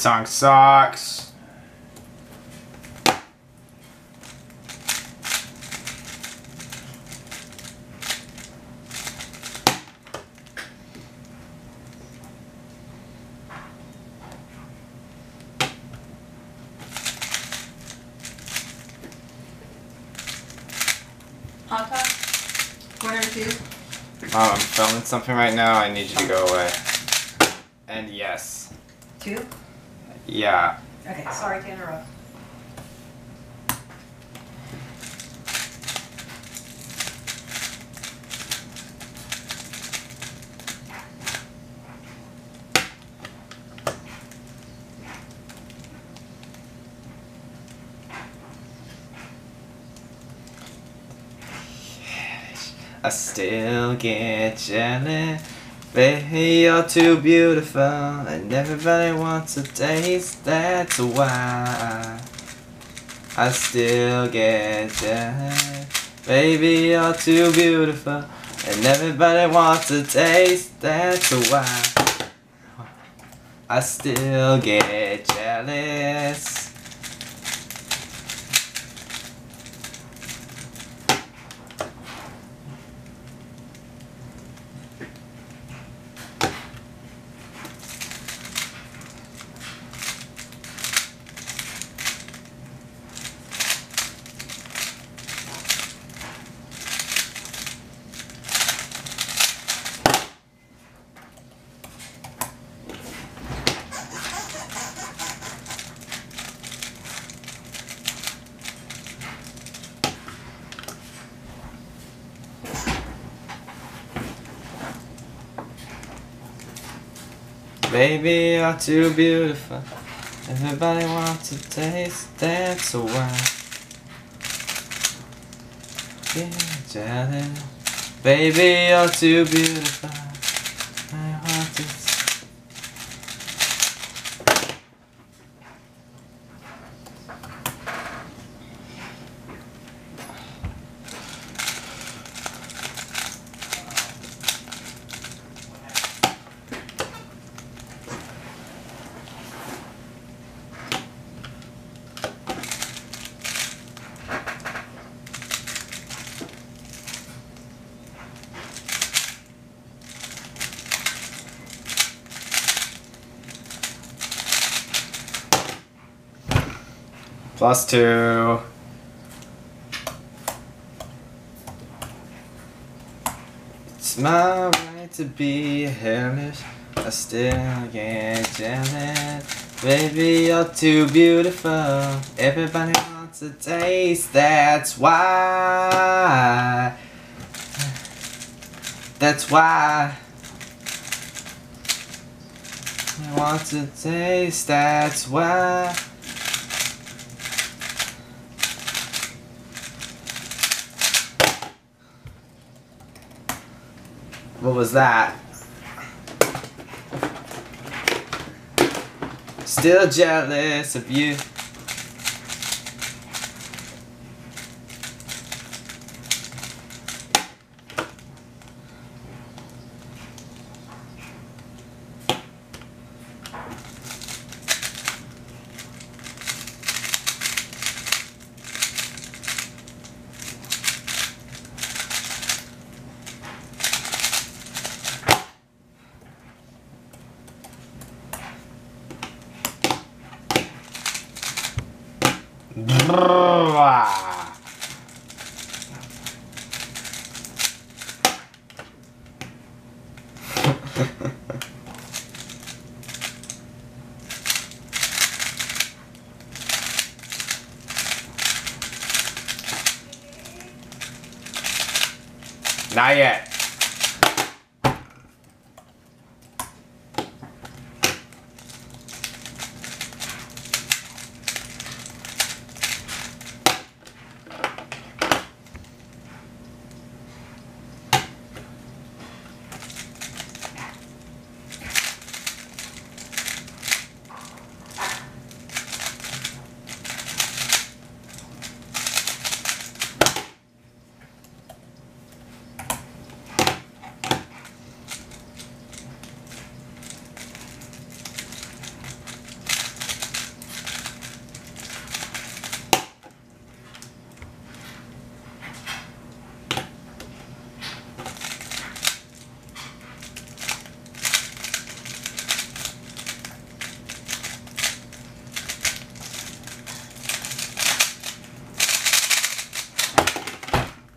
Song sucks. Hot top? Corner two? Mom, I'm filming something right now. I need you to go away. And yes. Two? Yeah. Okay, sorry to interrupt. I still get jealous. Baby, you're too beautiful, and everybody wants a taste. That's why I still get jealous. Baby, you're too beautiful, and everybody wants a taste. That's why I still get jealous. Baby, you're too beautiful. Everybody wants to taste. That's why. Yeah. Baby, you're too beautiful. I want to. Plus two. It's my right to be hellish. I still can't get jealous. Baby, you're too beautiful. Everybody wants a taste. That's why. That's why. I want to taste. That's why. What was that? Still jealous of you.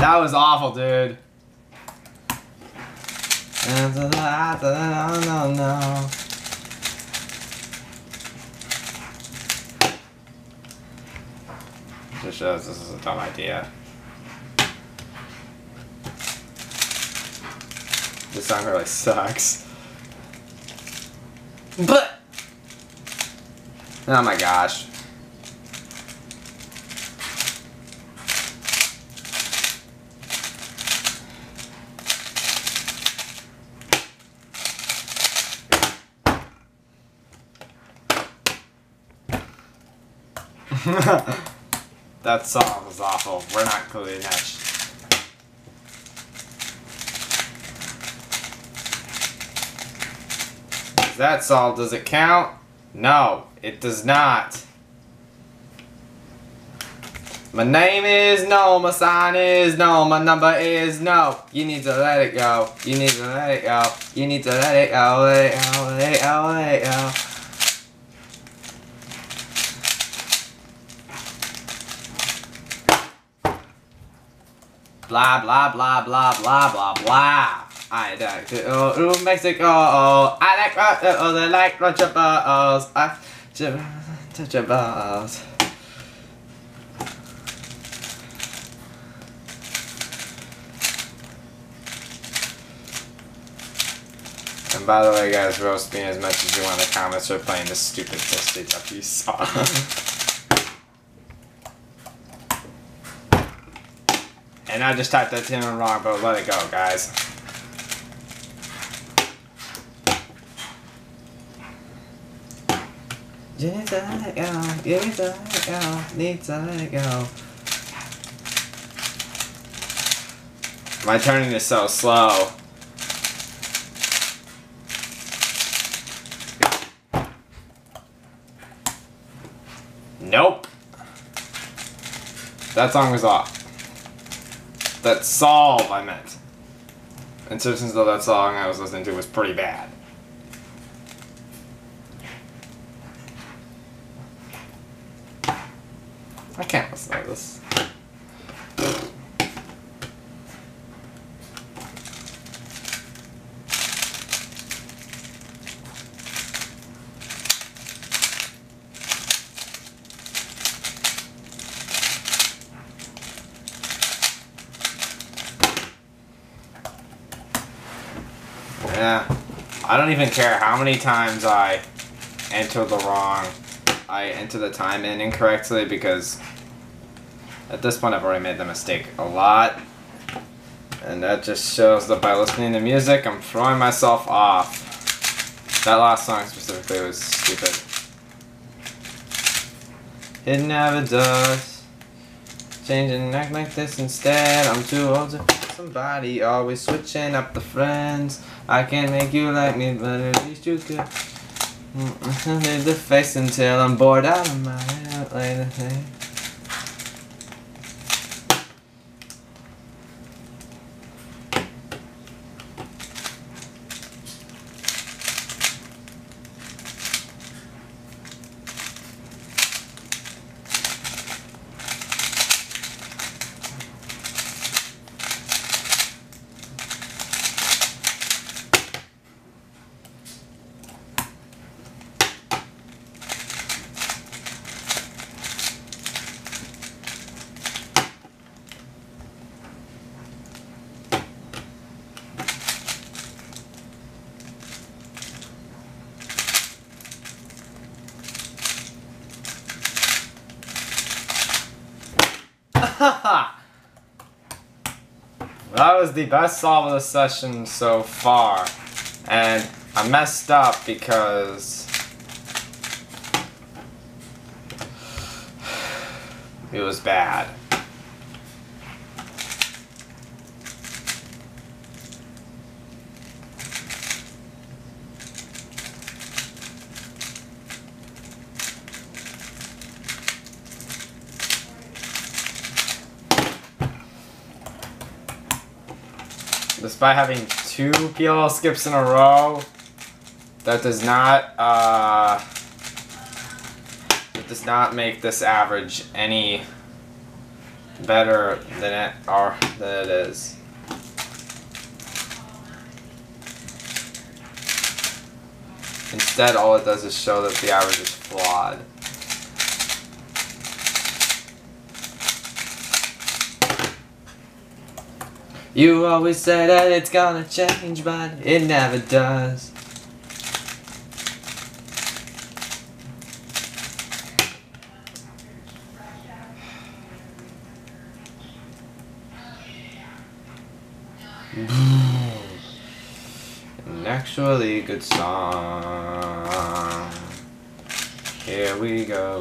That was awful, dude. No, no, no. Just shows this is a dumb idea. This song really sucks. But oh my gosh. that song was awful. We're not including that. that song, does it count? No, it does not. My name is no, my sign is no, my number is no. You need to let it go. You need to let it go. You need to let it go, let it go, let it go, let it go. Blah blah blah blah blah blah blah. I like to go to Mexico. Oh, I like rock oh, oh I like rock balls. I touch your balls. And by the way, guys, roast me as much as you want in the comments for playing this stupid Misty Ducky song. And I just typed that to him wrong, but let it go, guys. To let it go. Let it go. To let it go. My turning is so slow. Nope. That song was off. That solve I meant. And so since though that song I was listening to was pretty bad. I can't listen to this. Yeah. I don't even care how many times I enter the wrong I enter the time in incorrectly because at this point I've already made the mistake a lot. And that just shows that by listening to music I'm throwing myself off. That last song specifically was stupid. It never does. Change and act like this instead. I'm too old to somebody. Always switching up the friends. I can't make you like me, but at least you could. Leave the face until I'm bored out of my head. Later, hey. that was the best solve of the session so far. And I messed up because it was bad. Despite having two PLL skips in a row, that does not uh, it does not make this average any better than it are than it is. Instead, all it does is show that the average is flawed. You always say that it's gonna change, but it never does. An actually good song. Here we go.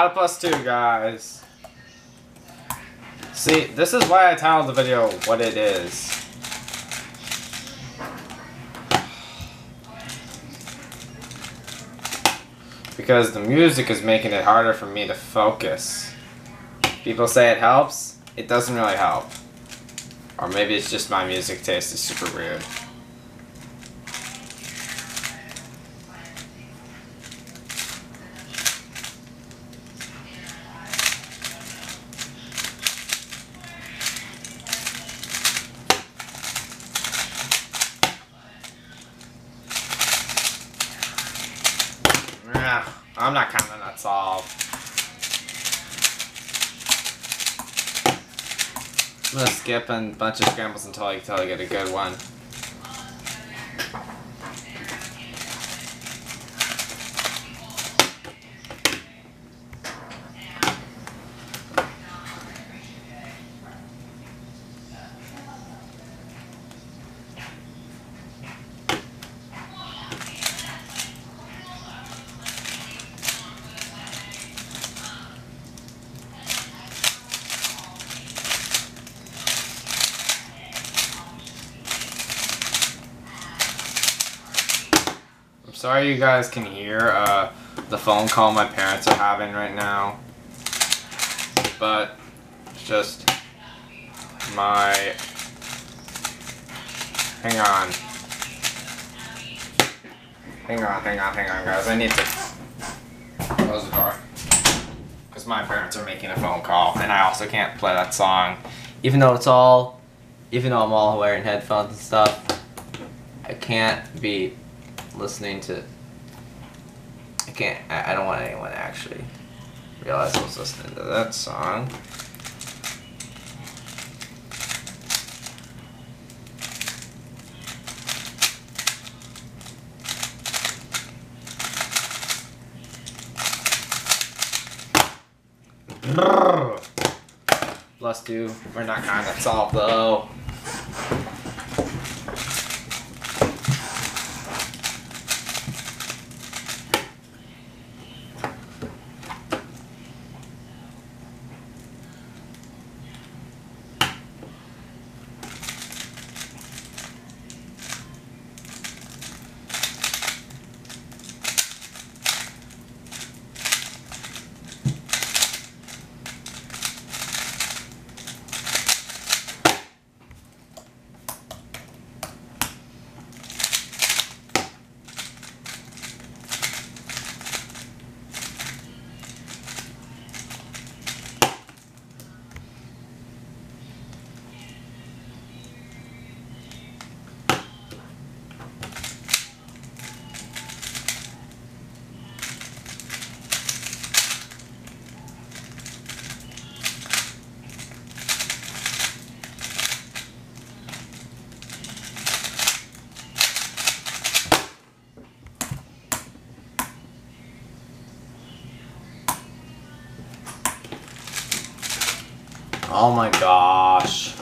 Not a plus two, guys. See, this is why I titled the video what it is. Because the music is making it harder for me to focus. People say it helps, it doesn't really help. Or maybe it's just my music taste is super weird. Ugh, I'm not counting that solve. I'm gonna skip a bunch of scrambles until I, until I get a good one. I'm sorry you guys can hear uh, the phone call my parents are having right now. But it's just my. Hang on. Hang on, hang on, hang on, guys. I need to close the door. Because my parents are making a phone call, and I also can't play that song. Even though it's all. Even though I'm all wearing headphones and stuff, I can't be listening to. I can't. I, I don't want anyone to actually realize I was listening to that song. Plus two. We're not gonna solved though. Oh my gosh.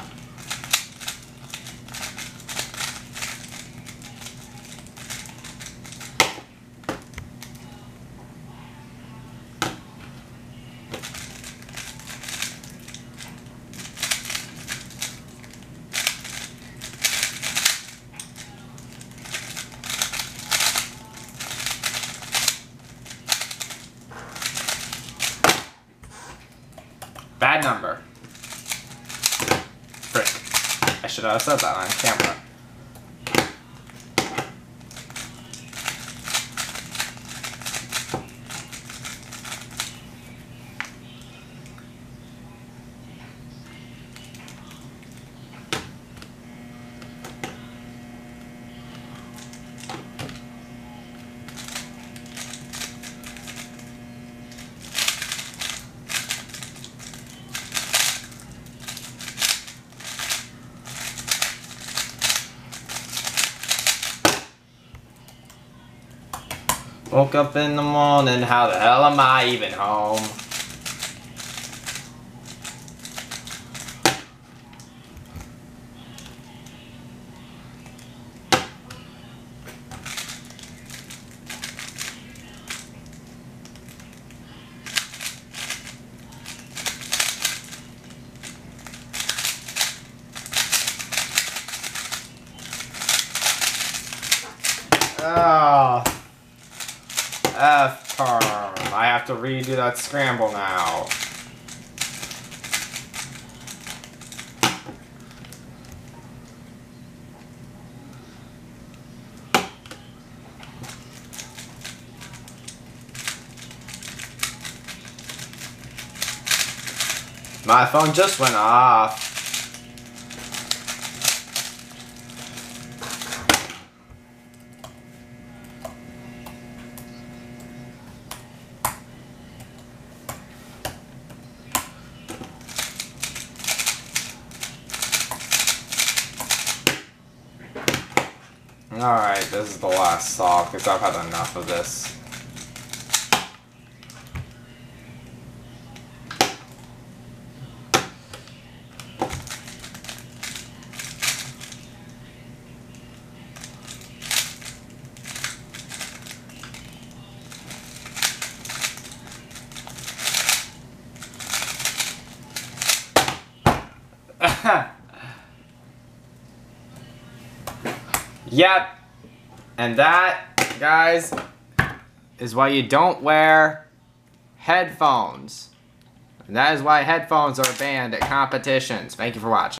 Bad number. Frick. I said that on camera. Woke up in the morning, how the hell am I even home? Oh. F term. I have to redo that scramble now. My phone just went off. Alright, this is the last saw because I've had enough of this. Yep. And that, guys, is why you don't wear headphones. And that is why headphones are banned at competitions. Thank you for watching.